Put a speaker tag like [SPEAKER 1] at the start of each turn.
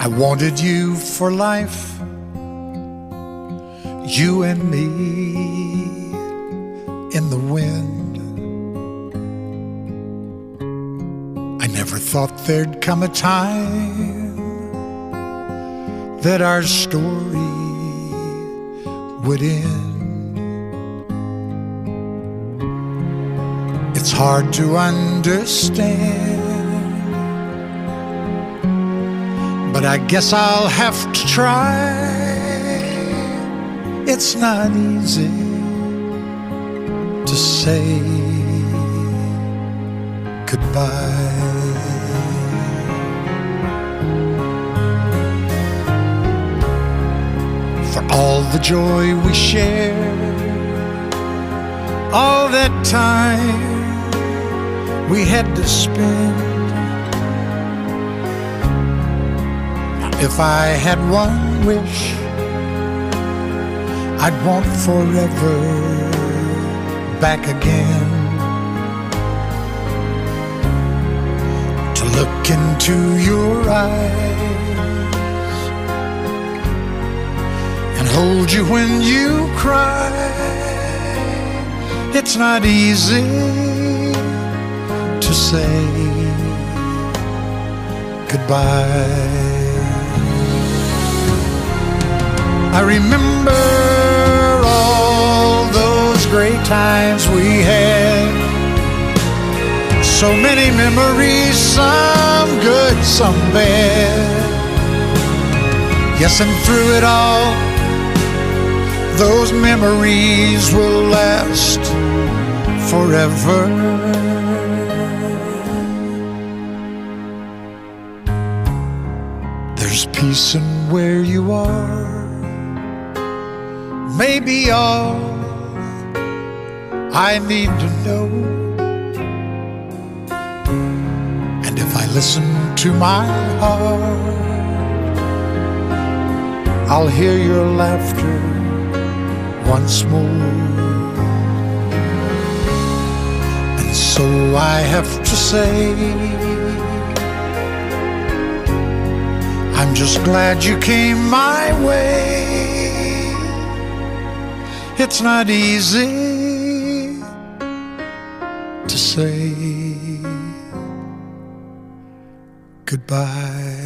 [SPEAKER 1] I wanted you for life, you and me in the wind. I never thought there'd come a time that our story would end. It's hard to understand, but I guess I'll have to try. It's not easy to say goodbye. For all the joy we shared, all that time we had to spend. If I had one wish, I'd want forever back again. To look into your eyes and hold you when you cry. It's not easy to say goodbye. I remember all those great times we had. So many memories, some good, some bad. Yes, and through it all, those memories will last forever. There's peace in where you are. Maybe all I need to know. And if I listen to my heart, I'll hear your laughter once more. And so I have to say, I'm just glad you came my way. It's not easy to say goodbye.